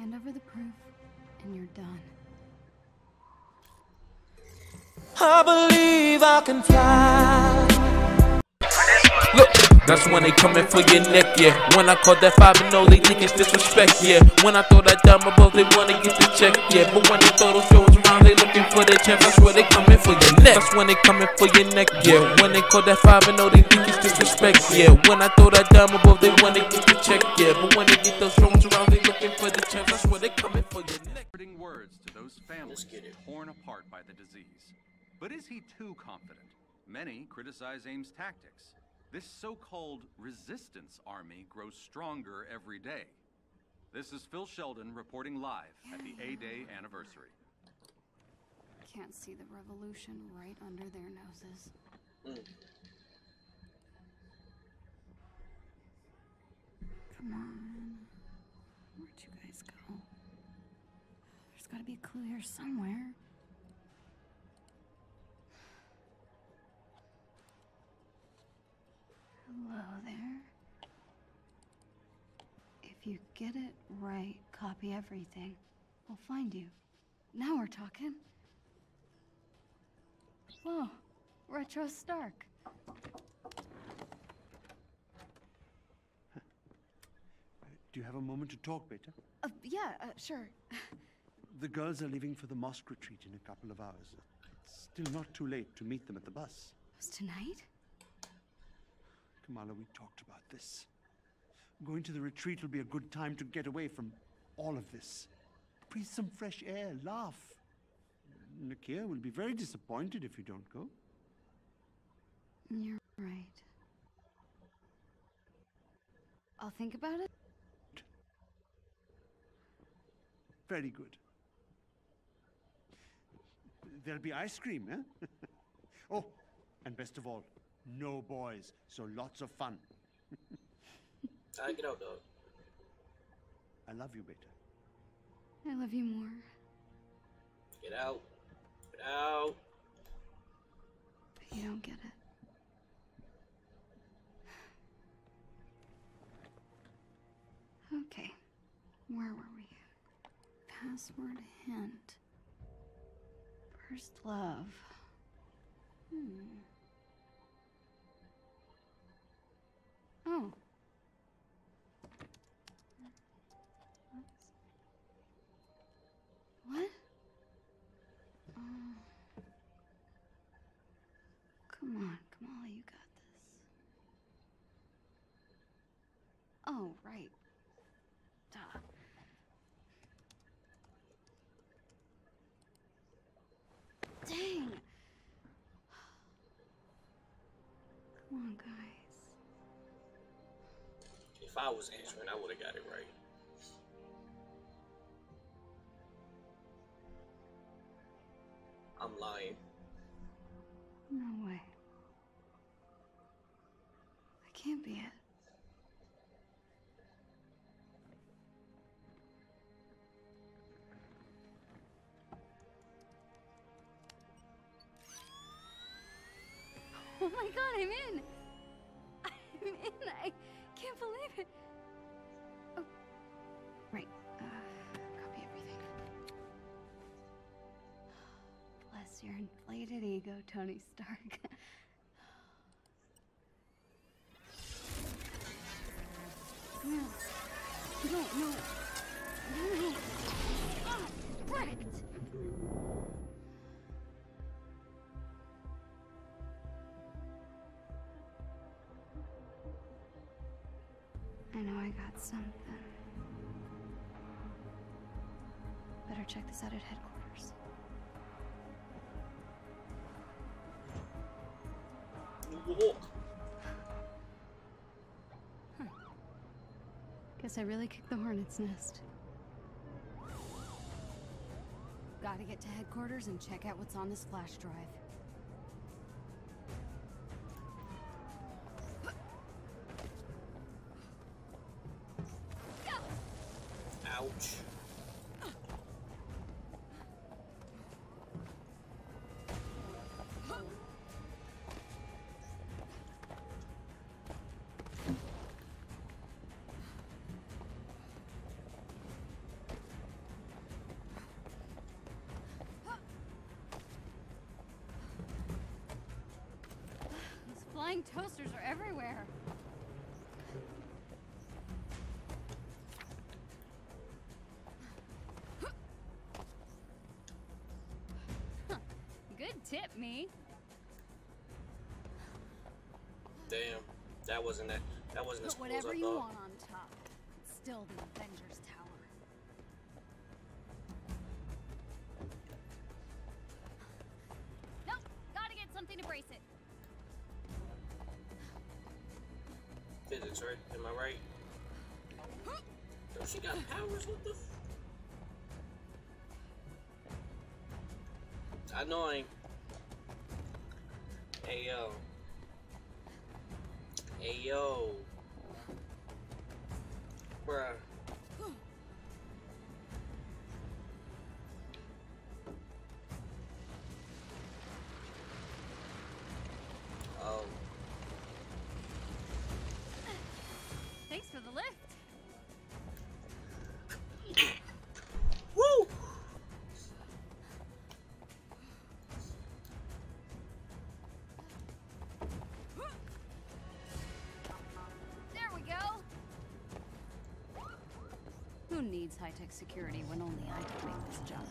Hand over the proof, and you're done. I believe I can fly. Look, that's when they coming for your neck, yeah. When I call that five and oh, they think it's disrespect, yeah. When I throw that down above, they wanna get the check, yeah. But when they throw those shows around, they looking for the chance. That's where they coming for your neck. That's when they coming for your neck, yeah. When they call that five and oh, they think it's disrespect, yeah. When I throw that down above, they wanna get the check, yeah. But when they get those shows around, they looking for the chance. That's where they coming for your neck. comforting words to those families torn apart by the disease. But is he too confident? Many criticize AIM's tactics. This so called resistance army grows stronger every day. This is Phil Sheldon reporting live at the A Day anniversary. Can't see the revolution right under their noses. Hmm. Come on. Where'd you guys go? There's gotta be a clue here somewhere. Hello there. If you get it right, copy everything. We'll find you. Now we're talking. Whoa, Retro Stark. Do you have a moment to talk, Beta? Uh, yeah, uh, sure. The girls are leaving for the mosque retreat in a couple of hours. It's still not too late to meet them at the bus. Was tonight? Kamala, we talked about this. Going to the retreat will be a good time to get away from all of this. Breathe some fresh air, laugh. Nakia will be very disappointed if you don't go. You're right. I'll think about it. Very good. There'll be ice cream, eh? oh, and best of all, no boys, so lots of fun. I get out, dog. I love you, Beta. I love you more. Get out. Get out. But you don't get it. Okay, where were we? Password hint. First love. Hmm. Oh. What? Oh. Come on, Kamala, you got this. Oh, right. Duh. Dang! Come on, guys. If I was answering, I would have got it right. I'm lying. No way. I can't be it. Oh my god, I'm in! Inflated ego, Tony Stark. no. No, no. No. Ah, Brett! I know I got something. Better check this out at headquarters. Walk. Guess I really kicked the hornet's nest. Gotta get to headquarters and check out what's on this flash drive. Dang toasters are everywhere. Good tip, me. Damn. That wasn't that. That wasn't as Put cool as whatever I you thought. want on top. It's still the Avengers Physics, right? Am I right? Oh, she got powers. What the? F- ain't. Hey yo. Hey yo. Bruh. Needs high-tech security when only I can make this jump?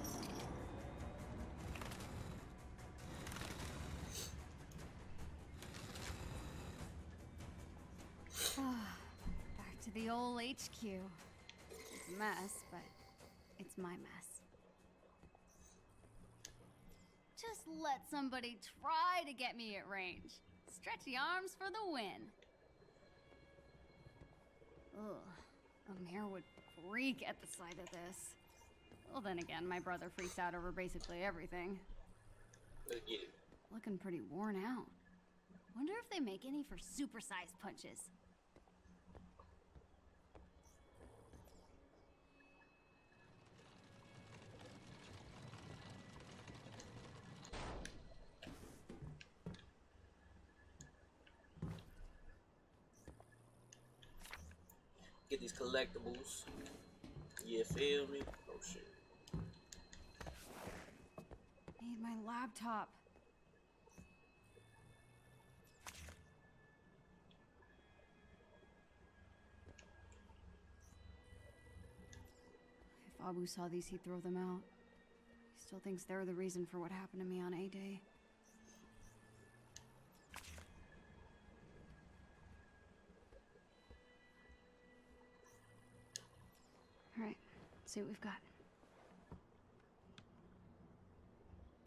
Back to the old HQ. It's a mess, but it's my mess. Just let somebody try to get me at range. Stretchy arms for the win. Ugh. Amir would freak at the sight of this. Well, then again, my brother freaks out over basically everything. Let's get it. Looking pretty worn out. Wonder if they make any for supersized punches. Get these collectibles. You feel me? Oh shit. Need my laptop. If Abu saw these, he'd throw them out. He still thinks they're the reason for what happened to me on A-Day. See what we've got.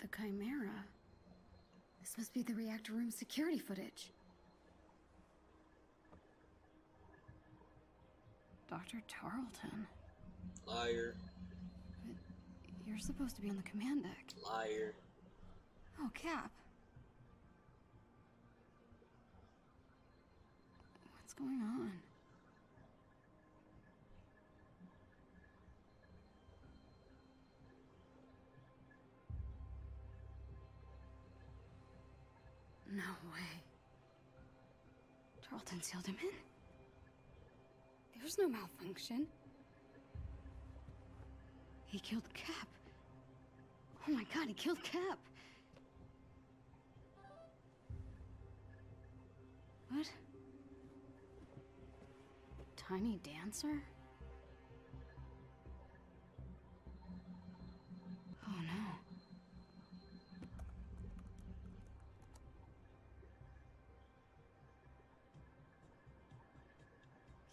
The Chimera? This must be the reactor room security footage. Dr. Tarleton, Liar. you're supposed to be on the command deck. Liar. Oh, Cap. What's going on? No way. Tarleton sealed him in? There's no malfunction. He killed Cap. Oh my god, he killed Cap. What? Tiny dancer?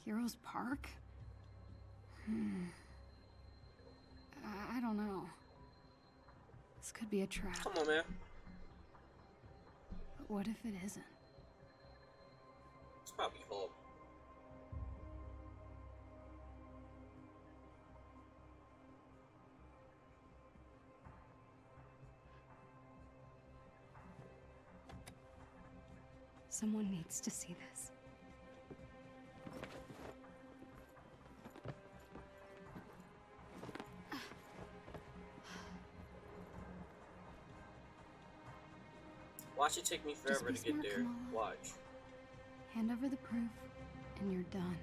Heroes Park? Hmm. I, I don't know. This could be a trap. Come on, man. But what if it isn't? It's probably Hulk. Someone needs to see this. Watch it take me forever to get smart, there. Watch. Hand over the proof, and you're done.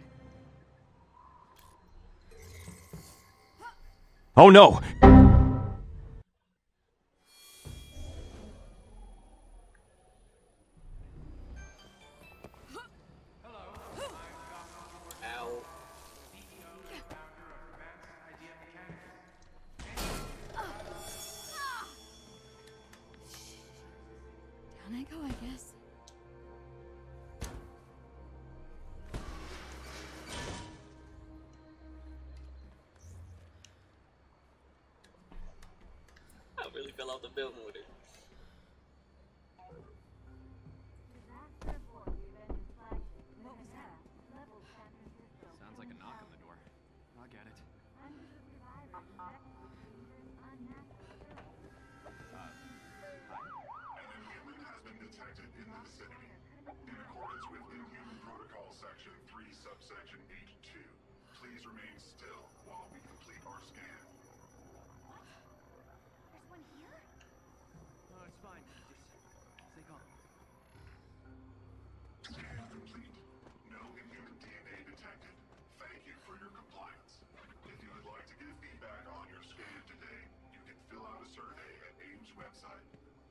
Oh no! pela alta bermuda. Website.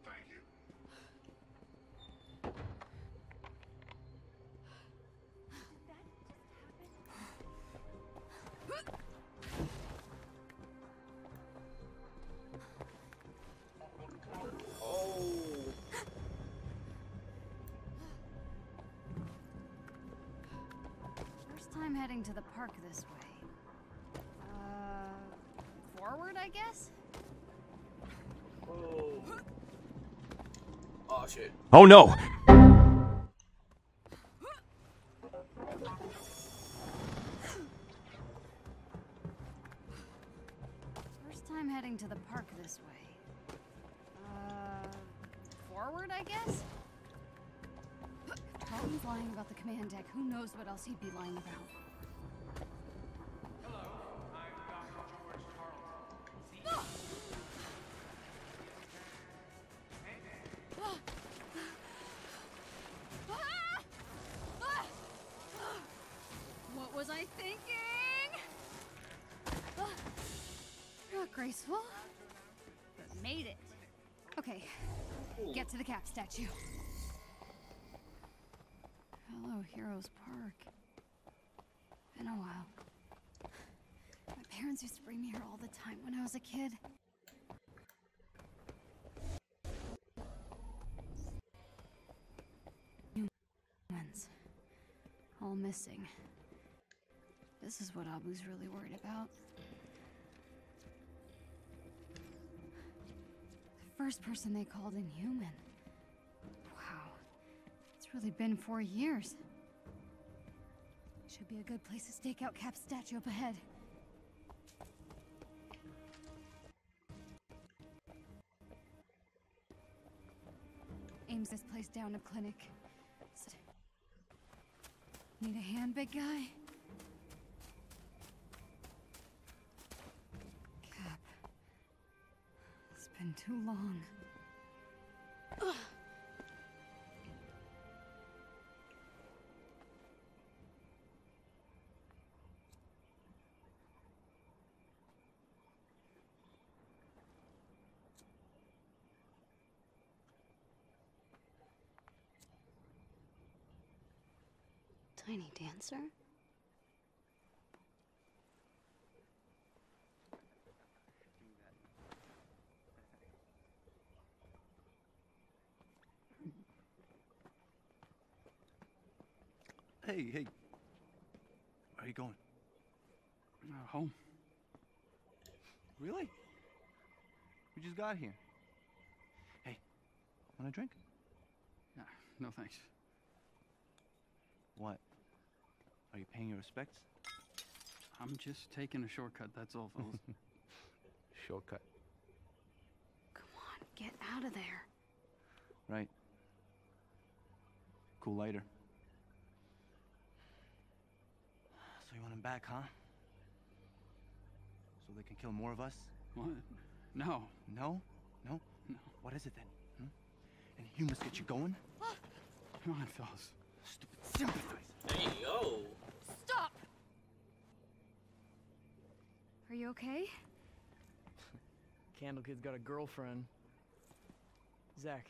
Thank you. First time heading to the park this way. Uh, forward, I guess? Oh shit. Oh no! First time heading to the park this way. Uh, forward, I guess? If Tarleton's lying about the command deck, who knows what else he'd be lying about. Graceful, but made it. Okay, get to the cap statue. Hello, Heroes Park. Been a while. My parents used to bring me here all the time when I was a kid. Humans. All missing. This is what Abu's really worried about. First person they called inhuman. Wow. It's really been four years. Should be a good place to stake out Cap's statue up ahead. Aims this place down a clinic. Need a hand, big guy? Too long. Tiny dancer? Hey, hey. Where are you going? Uh, home. Really? We just got here. Hey, want a drink? Nah, no thanks. What? Are you paying your respects? I'm just taking a shortcut, that's all, fellas. Shortcut. Come on, get out of there. Right. Cool later. So you want him back, huh? So they can kill more of us? what? No. No? No? No. What is it then? Hmm? And humans get you going? Come on, fellas. Stupid sympathize. Hey yo. Stop! Are you okay? Candle Kid's got a girlfriend. Zach,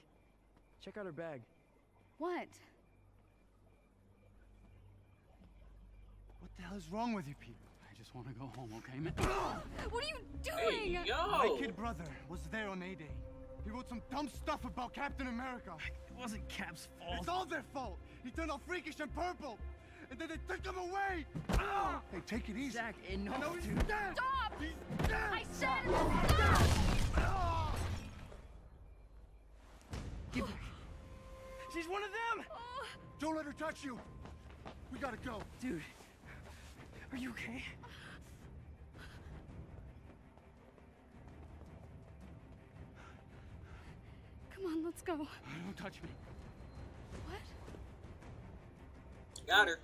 check out her bag. What? What the hell is wrong with you people? I just want to go home, okay, man? what are you doing? Hey, yo! My kid brother was there on A-Day. He wrote some dumb stuff about Captain America. It wasn't Cap's fault. It's all their fault. He turned all freakish and purple. And then they took him away. Ah! Hey, take it easy. Zach, enough, no, he's dude. Dead. Stop! He's dead! I said stop! Get back. She's one of them! Oh. Don't let her touch you. We gotta go. Dude are you okay? Come on, let's go. Don't touch me. What? Got her.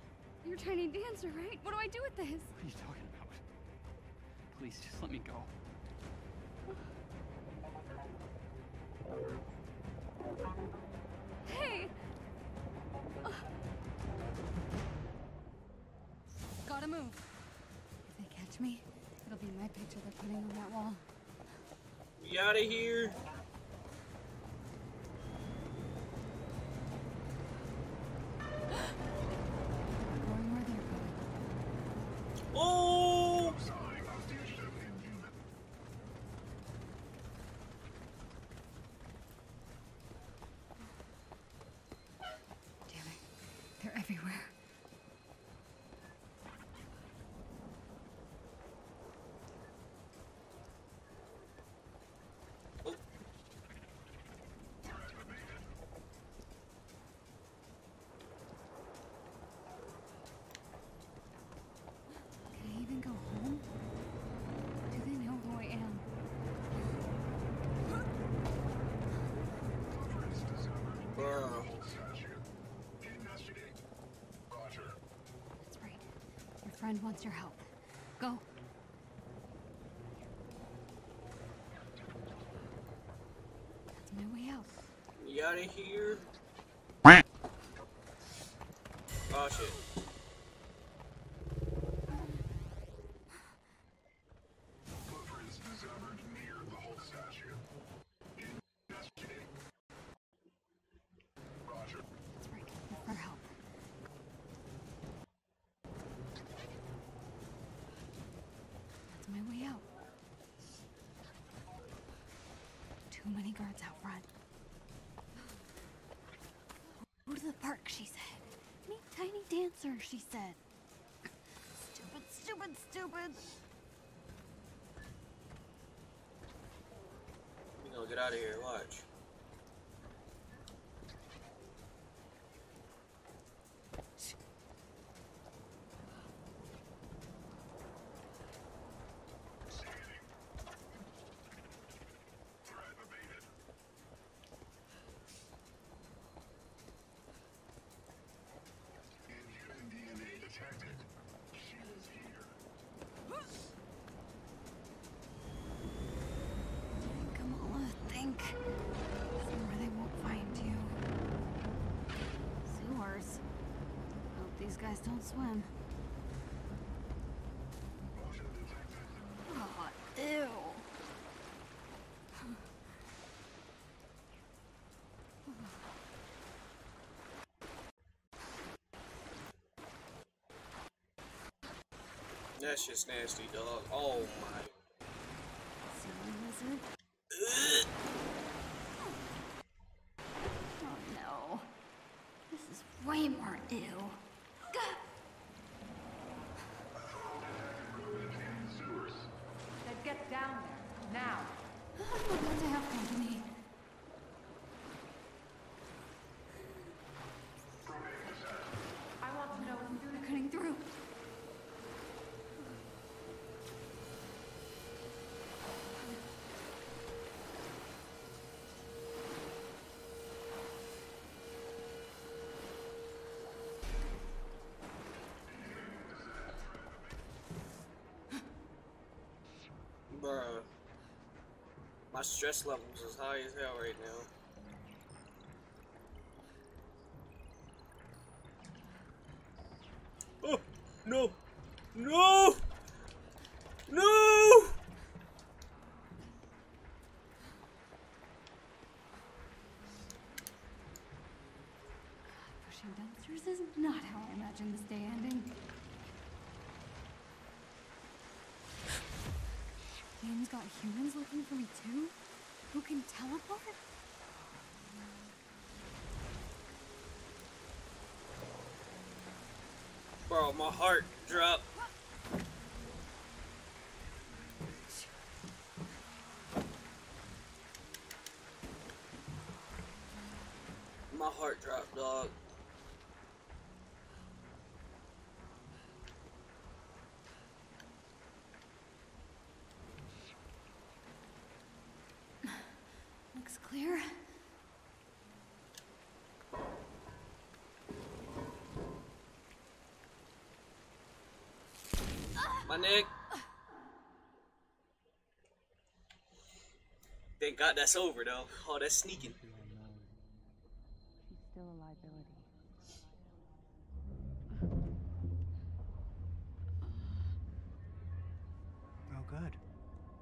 You're tiny dancer, right? What do I do with this? What are you talking about? Please, just let me go. Hey! Ugh. Gotta move. If they catch me, it'll be my picture they're putting on that wall. We out of here. Friend wants your help. Go. That's my way out. We out of here. Oh shit. Too many guards out front. Go to the park, she said. Meet Tiny Dancer, she said. Stupid, stupid, stupid. We gonna get out of here. Watch. Guys don't swim. Oh, ew. That's just nasty, dog. Oh my. My stress levels is high as hell right now. Oh, no. No! No! Pushing dumpsters is not how I imagined this day ending. Game's got humans looking for me too? Who can teleport? Bro, my heart dropped. My heart dropped, dog. My neck. Thank God that's over though. Oh, that sneaking. She's still a liability. Oh, good.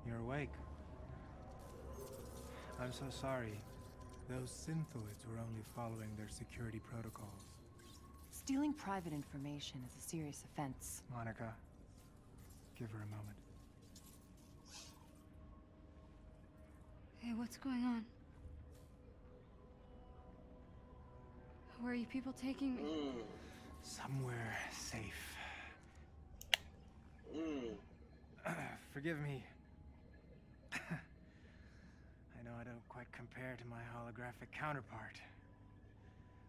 You're awake. I'm so sorry. Those synthoids were only following their security protocols. Stealing private information is a serious offense. Monica, give her a moment. Hey, what's going on? Where are you people taking me? Mm. Somewhere safe. Mm. Forgive me. I know I don't quite compare to my holographic counterpart.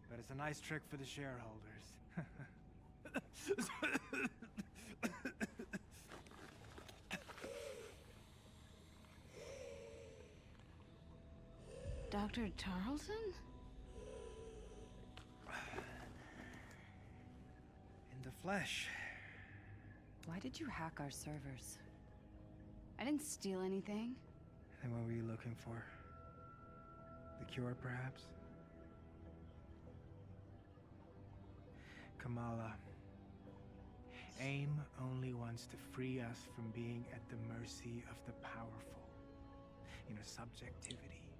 But it's a nice trick for the shareholders. Dr. Tarleton? In the flesh. Why did you hack our servers? I didn't steal anything. And what were you looking for? The cure, perhaps? Kamala. AIM only wants to free us from being at the mercy of the powerful. You know, subjectivity.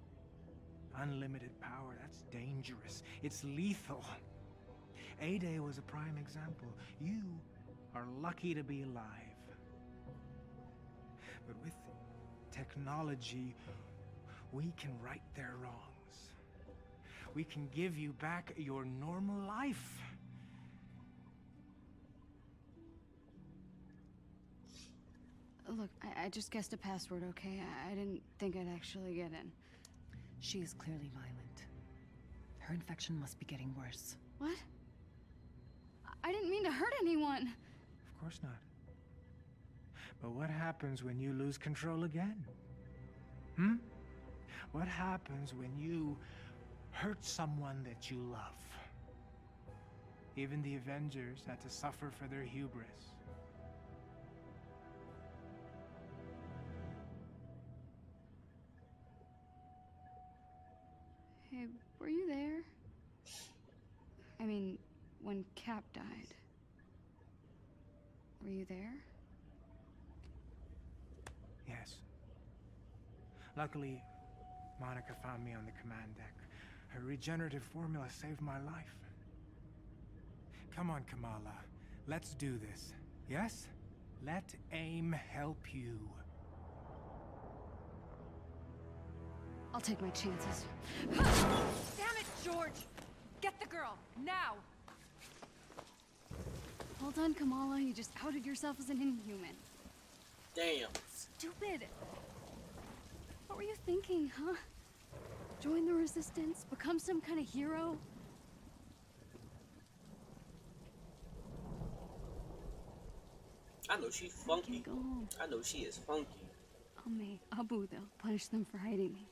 Unlimited power, that's dangerous. It's lethal. A-Day was a prime example. You are lucky to be alive. But with technology, we can right their wrongs. We can give you back your normal life. Look, I, I just guessed a password, okay? I, I didn't think I'd actually get in. She is clearly violent. Her infection must be getting worse. What? I- I didn't mean to hurt anyone. Of course not. But what happens when you lose control again? Hmm? What happens when you hurt someone that you love? Even the Avengers had to suffer for their hubris. Hey, were you there? I mean, when Cap died. Were you there? Yes. Luckily, Monica found me on the command deck. Her regenerative formula saved my life. Come on, Kamala. Let's do this. Yes? Let AIM help you. I'll take my chances. Damn it, George! Get the girl, now! Well done, Kamala. You just outed yourself as an inhuman. Damn. Stupid. What were you thinking, huh? Join the resistance? Become some kind of hero? I know she's funky. Go. I know she is funky. I'll make Abu, they'll punish them for hiding me.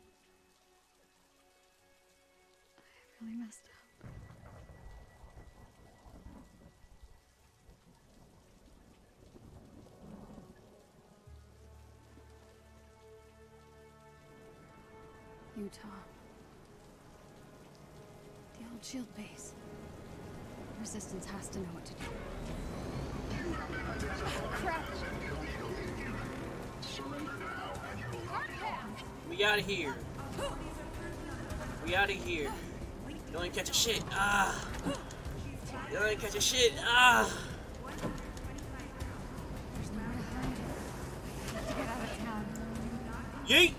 Really messed up. Utah. The old shield base. Resistance has to know what to do. Crap! We out of here. We out of here. You ain't catch a shit. Ah. You ain't catch a shit. Ah. There's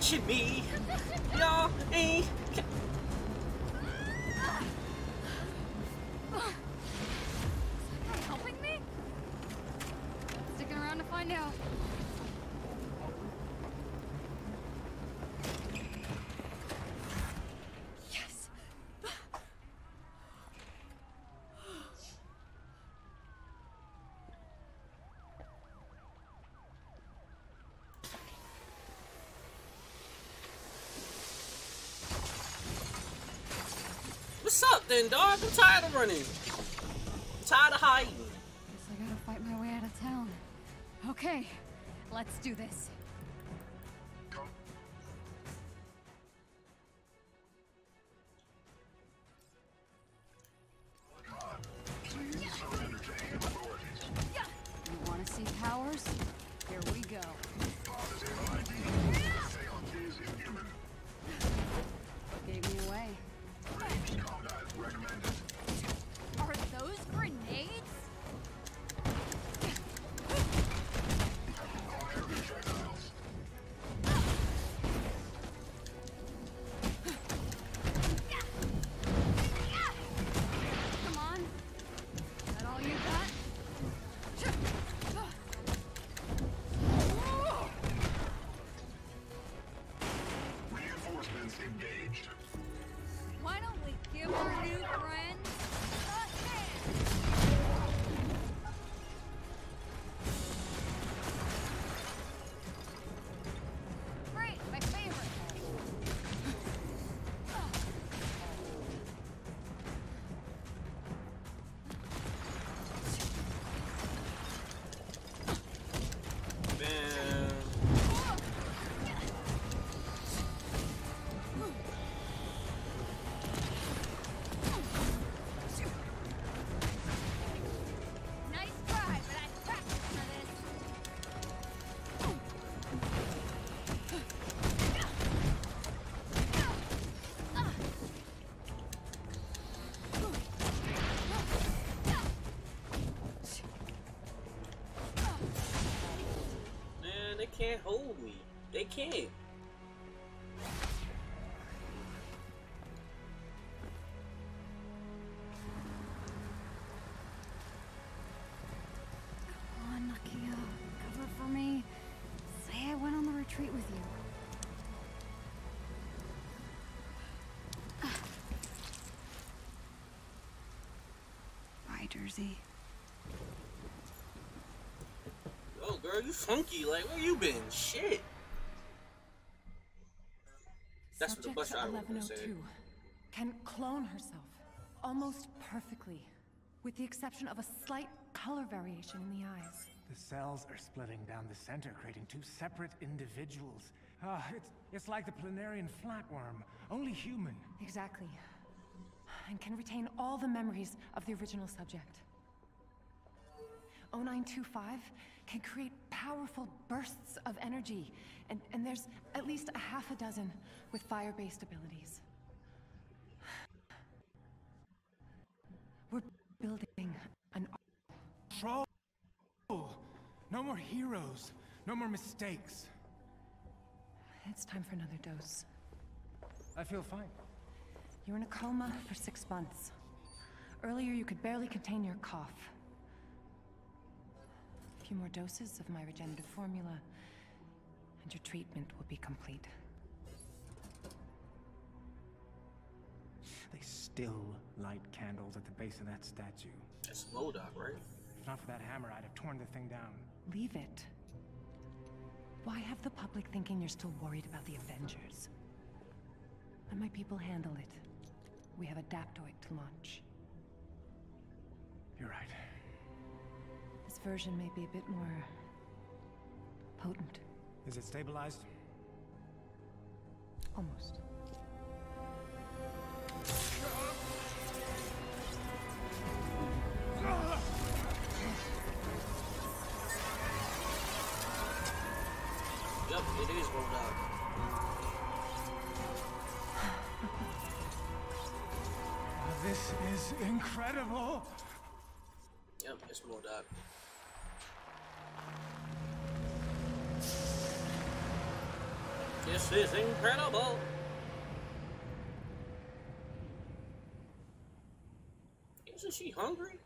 ain't catching me. Y'all ain't. Ca- Hey, helping me? Sticking around to find out. Yes! What's up then, dog? I'm tired of running. I'm tired of hiding. Guess I gotta fight my way out of town. Okay, let's do this. Can't hold me. They can't. Come on, Nakia. Cover for me. Say I went on the retreat with you. Bye, Jersey. Oh, girl, you funky. Like, where you been? Shit. That's what the Subject bus driver was say. 1102 can clone herself almost perfectly, with the exception of a slight color variation in the eyes. The cells are splitting down the center, creating two separate individuals. Ah, it's, it's like the planarian flatworm, only human. Exactly. And can retain all the memories of the original subject. 0925 can create powerful bursts of energy, and, and there's at least a half a dozen with fire-based abilities. We're building an Troll! No more heroes, no more mistakes. It's time for another dose. I feel fine. You're in a coma for six months. Earlier, you could barely contain your cough. A few more doses of my regenerative formula, and your treatment will be complete. They still light candles at the base of that statue. That's MODOK, right? If not for that hammer, I'd have torn the thing down. Leave it. Why have the public thinking you're still worried about the Avengers? Let my people handle it. We have Adaptoid to launch. You're right. This version may be a bit more... potent. Is it stabilized? Almost. Yep, it is MODOK. Oh, this is incredible! Yep, it's MODOK. This is incredible. Isn't she hungry?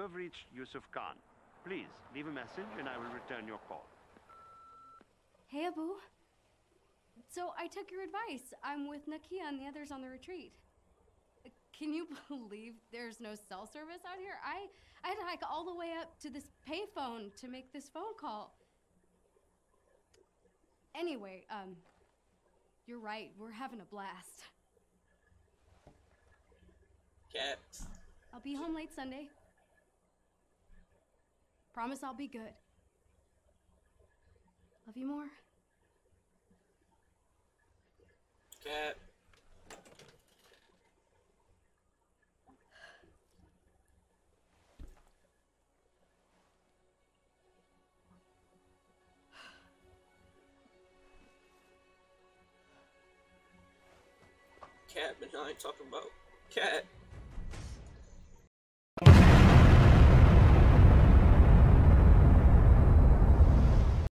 You have reached Yusuf Khan. Please, leave a message and I will return your call. Hey, Abu. So I took your advice. I'm with Nakia and the others on the retreat. Can you believe there's no cell service out here? I I had to hike all the way up to this payphone to make this phone call. Anyway, um, you're right. We're having a blast. Cat. I'll be home late Sunday. Promise I'll be good. Love you more. Cat. Cat, but now I ain't talking about cat.